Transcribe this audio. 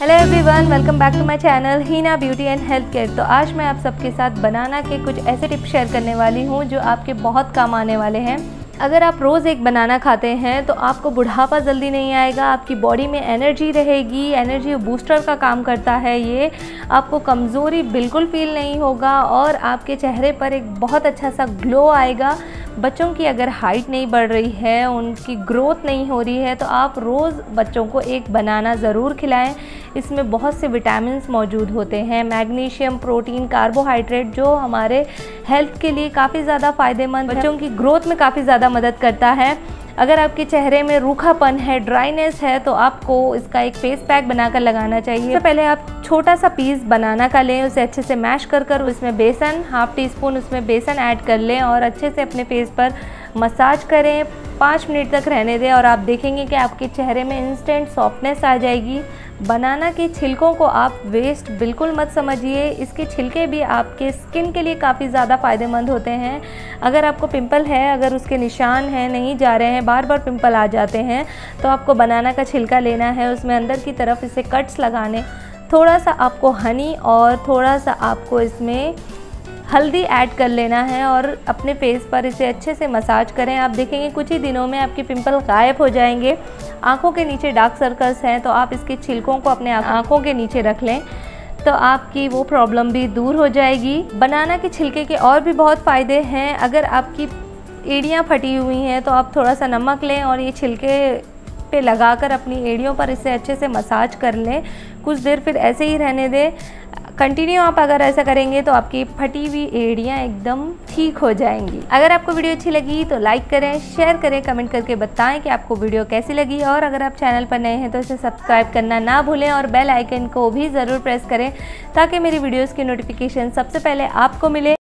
Hello everyone welcome back to my channel Heena beauty and health care तो आज मैं आप सबके साथ बनाना के कुछ ऐसे टिप्स शेयर करने वाली हूँ जो आपके बहुत काम आने वाले हैं। अगर आप रोज़ एक बनाना खाते हैं तो आपको बुढ़ापा जल्दी नहीं आएगा, आपकी बॉडी में एनर्जी रहेगी एनर्जी बूस्टर का काम करता है ये। आपको कमज़ोरी बिल्कुल फील नहीं होगा और आपके चेहरे पर एक बहुत अच्छा सा ग्लो आएगा। बच्चों की अगर हाइट नहीं बढ़ रही है, उनकी ग्रोथ नहीं हो रही है तो आप रोज़ बच्चों को एक बनाना ज़रूर खिलाएँ। इसमें बहुत से विटामिन मौजूद होते हैं मैग्नीशियम प्रोटीन कार्बोहाइड्रेट जो हमारे हेल्थ के लिए काफ़ी ज़्यादा फ़ायदेमंद बच्चों की ग्रोथ में काफ़ी ज़्यादा मदद करता है। अगर आपके चेहरे में रूखापन है ड्राइनेस है तो आपको इसका एक फेस पैक बनाकर लगाना चाहिए। तो पहले आप छोटा सा पीस बनाना का लें, उसे अच्छे से मैश कर कर उसमें बेसन हाफ़ टी स्पून उसमें बेसन ऐड कर लें और अच्छे से अपने फेस पर मसाज करें। पाँच मिनट तक रहने दें और आप देखेंगे कि आपके चेहरे में इंस्टेंट सॉफ्टनेस आ जाएगी। बनाना के छिलकों को आप वेस्ट बिल्कुल मत समझिए। इसके छिलके भी आपके स्किन के लिए काफ़ी ज़्यादा फ़ायदेमंद होते हैं। अगर आपको पिंपल है, अगर उसके निशान हैं, नहीं जा रहे हैं बार बार पिंपल आ जाते हैं तो आपको बनाना का छिलका लेना है। उसमें अंदर की तरफ़ इसे कट्स लगाने, थोड़ा सा आपको हनी और थोड़ा सा आपको इसमें हल्दी ऐड कर लेना है और अपने फेस पर इसे अच्छे से मसाज करें। आप देखेंगे कुछ ही दिनों में आपके पिंपल गायब हो जाएँगे। आँखों के नीचे डार्क सर्कल्स हैं तो आप इसके छिलकों को अपने आँखों के नीचे रख लें तो आपकी वो प्रॉब्लम भी दूर हो जाएगी। बनाना के छिलके के और भी बहुत फ़ायदे हैं। अगर आपकी एड़ियाँ फटी हुई हैं तो आप थोड़ा सा नमक लें और ये छिलके पे लगाकर अपनी एड़ियों पर इसे अच्छे से मसाज कर लें। कुछ देर फिर ऐसे ही रहने दें। कंटिन्यू आप अगर ऐसा करेंगे तो आपकी फटी हुई एड़ियाँ एकदम ठीक हो जाएँगी। अगर आपको वीडियो अच्छी लगी तो लाइक करें शेयर करें कमेंट करके बताएँ कि आपको वीडियो कैसी लगी। और अगर आप चैनल पर नए हैं तो इसे सब्सक्राइब करना ना भूलें और बेल आइकन को भी ज़रूर प्रेस करें, ताकि मेरी वीडियोज़ की नोटिफिकेशन सबसे पहले आपको मिले।